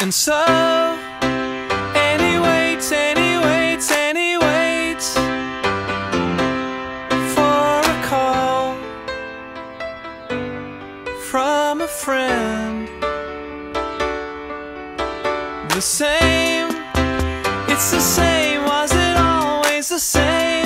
And so, and he waits, and he waits, and he waits for a call from a friend. The same, it's the same, was it always the same?